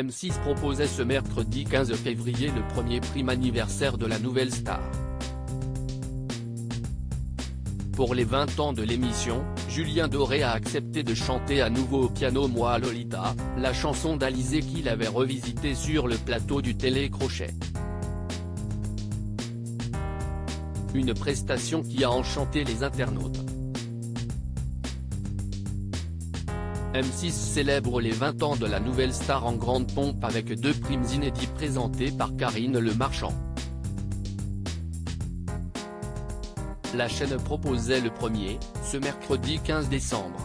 M6 proposait ce mercredi 15 février le premier prime anniversaire de la nouvelle star. Pour les 20 ans de l'émission, Julien Doré a accepté de chanter à nouveau au piano Moi Lolita, la chanson d'Alizé qu'il avait revisitée sur le plateau du Télécrochet. Une prestation qui a enchanté les internautes. M6 célèbre les 20 ans de la nouvelle star en grande pompe avec deux primes inédites présentées par Karine Le Marchand. La chaîne proposait le premier, ce mercredi 15 décembre.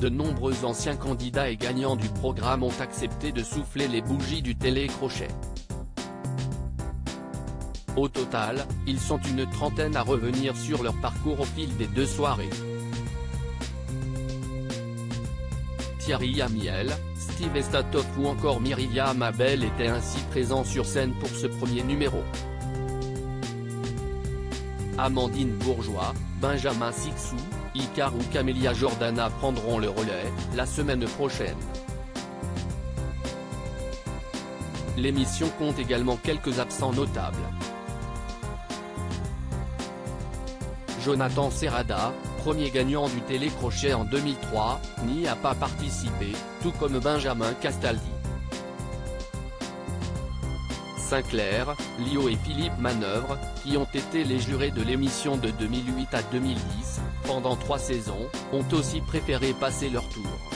De nombreux anciens candidats et gagnants du programme ont accepté de souffler les bougies du télécrochet. Au total, ils sont une trentaine à revenir sur leur parcours au fil des deux soirées. Thierry Amiel, Steve Estatov ou encore Myriam Abel étaient ainsi présents sur scène pour ce premier numéro. Amandine Bourgeois, Benjamin Sixou, Icar ou Camélia Jordana prendront le relais, la semaine prochaine. L'émission compte également quelques absents notables. Jonathan Serrada, premier gagnant du télécrochet en 2003, n'y a pas participé, tout comme Benjamin Castaldi. Sinclair, Lio et Philippe Manœuvre, qui ont été les jurés de l'émission de 2008 à 2010, pendant trois saisons, ont aussi préféré passer leur tour.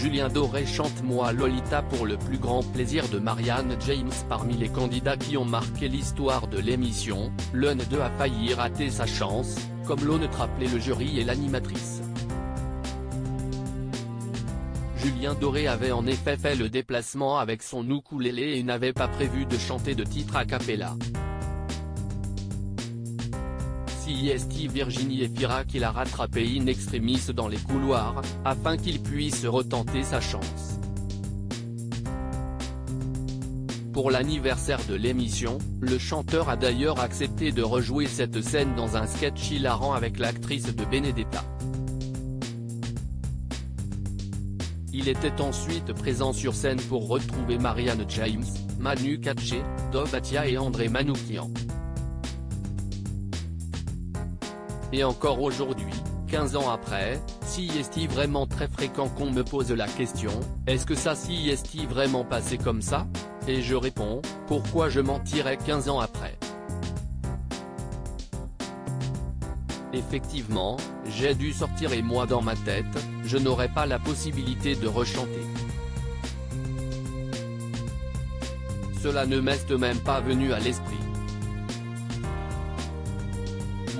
Julien Doré chante Moi Lolita pour le plus grand plaisir de Marianne James Parmi les candidats qui ont marqué l'histoire de l'émission, l'un d'eux a failli rater sa chance, comme l'ont rappelé le jury et l'animatrice. Julien Doré avait en effet fait le déplacement avec son ukulélé et n'avait pas prévu de chanter de titre a cappella. CIST Virginie et Fira qu'il a rattrapé in extremis dans les couloirs, afin qu'il puisse retenter sa chance. Pour l'anniversaire de l'émission, le chanteur a d'ailleurs accepté de rejouer cette scène dans un sketch hilarant avec l'actrice de Benedetta. Il était ensuite présent sur scène pour retrouver Marianne James, Manu Katché, Dov Atia et André Manoukian. Et encore aujourd'hui, 15 ans après, si est vraiment très fréquent qu'on me pose la question, est-ce que ça si est vraiment passé comme ça? Et je réponds, pourquoi je mentirais 15 ans après? Effectivement, j'ai dû sortir et moi dans ma tête, je n'aurais pas la possibilité de rechanter. Cela ne m'est même pas venu à l'esprit.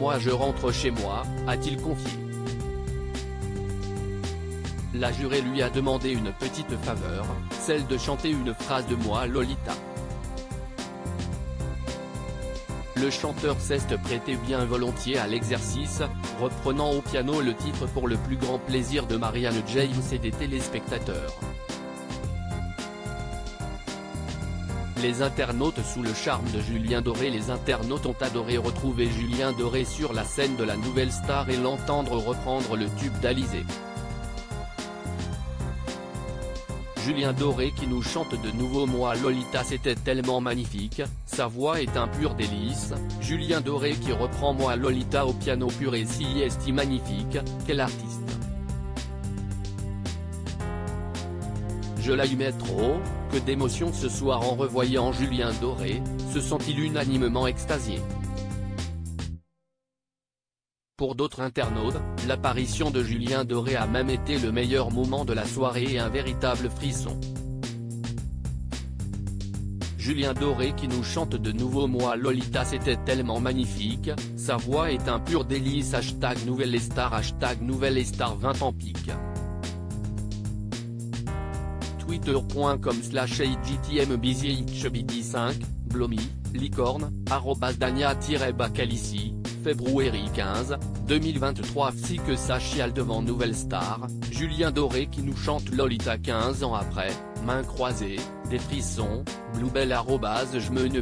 Moi je rentre chez moi, a-t-il confié. La jurée lui a demandé une petite faveur, celle de chanter une phrase de moi Lolita. Le chanteur s'est prêté bien volontiers à l'exercice, reprenant au piano le titre pour le plus grand plaisir de Marianne James et des téléspectateurs. Les internautes sous le charme de Julien Doré Les internautes ont adoré retrouver Julien Doré sur la scène de la nouvelle star et l'entendre reprendre le tube d'Alizé. Julien Doré qui nous chante de nouveau Moi Lolita c'était tellement magnifique, sa voix est un pur délice, Julien Doré qui reprend Moi Lolita au piano pur et si est magnifique, quel artiste. Je l'aimais trop, que d'émotion ce soir en revoyant Julien Doré, se sent-il unanimement extasié. Pour d'autres internautes, l'apparition de Julien Doré a même été le meilleur moment de la soirée et un véritable frisson. Julien Doré qui nous chante de nouveau Moi Lolita c'était tellement magnifique, sa voix est un pur délice hashtag nouvelle star hashtag nouvelle star 20 en pique twitter.com slash 5 Blomi, licorne, arrobas dania-bacalici, février 15, 2023 Si que ça chiale devant Nouvelle Star, Julien Doré qui nous chante Lolita 15 ans après, main croisée, des frissons, Bluebell me ne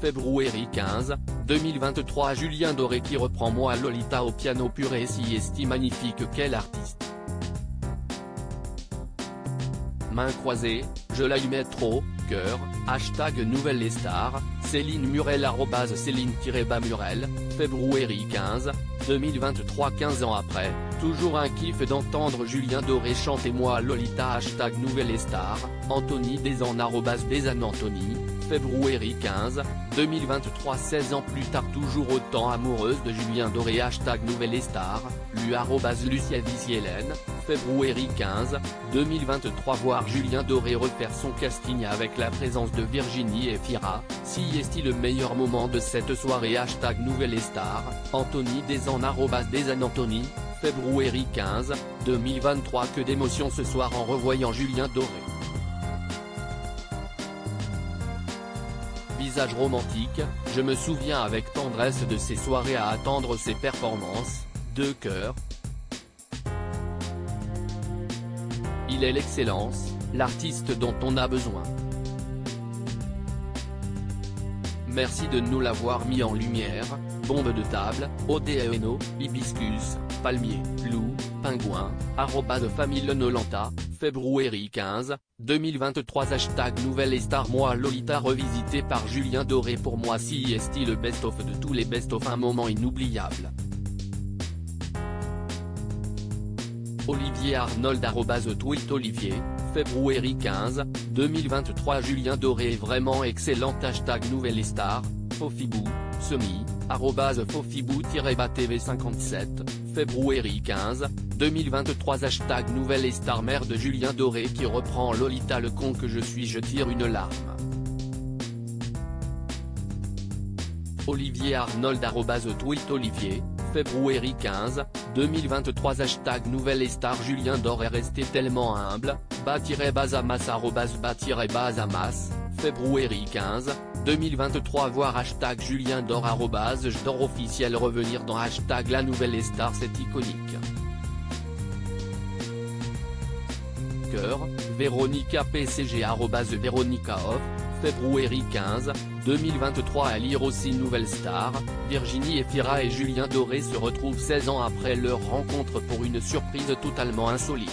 février 15, 2023 Julien Doré qui reprend moi Lolita au piano purée si esti magnifique quel artiste. Main croisée, je l'aimais trop, cœur, hashtag nouvelle les stars, Céline Murel arrobase Céline-Murel, février 15, 2023 15 ans après, toujours un kiff d'entendre Julien Doré chanter moi Lolita hashtag nouvelle les stars, Anthony Desan arrobase Desan Anthony, février 15, 2023 16 ans plus tard toujours autant amoureuse de Julien Doré hashtag nouvelle star, lui arrobase Lucia Hélène, février 15, 2023 voir Julien Doré refaire son casting avec la présence de Virginie et Fira, si est-il le meilleur moment de cette soirée hashtag nouvelle star, Anthony Desan arrobase Desan Anthony, février 15, 2023 que d'émotion ce soir en revoyant Julien Doré. Romantique, je me souviens avec tendresse de ces soirées à attendre ses performances, de cœur. Il est l'excellence, l'artiste dont on a besoin. Merci de nous l'avoir mis en lumière, bombe de table, ODENO, hibiscus, palmier, loup, pingouin, arroba de famille Nolanta, février 15, 2023 Hashtag Nouvelle Star Moi Lolita revisité par Julien Doré pour moi si est le best-of de tous les best-of un moment inoubliable. Olivier Arnold tweet Olivier, février 15, 2023 Julien Doré est vraiment excellent Hashtag Nouvelle Star, Fofibou, Semi, arrobase Fofibou-TV57, février 15, 2023 Hashtag Nouvelle Star mère de Julien Doré qui reprend Lolita le con que je suis je tire une larme. Olivier Arnold tweet Olivier, février 15, 2023 Hashtag Nouvelle Star Julien Doré est resté tellement humble, bas-basamas bas-basamas, février 15, 2023 voir hashtag Julien Dor officiel revenir dans hashtag la nouvelle star c'est iconique. Cœur, Véronica PCG Véronica Off, février 15, 2023 à lire aussi Nouvelle Star, Virginie Efira et Julien Doré se retrouvent 16 ans après leur rencontre pour une surprise totalement insolite.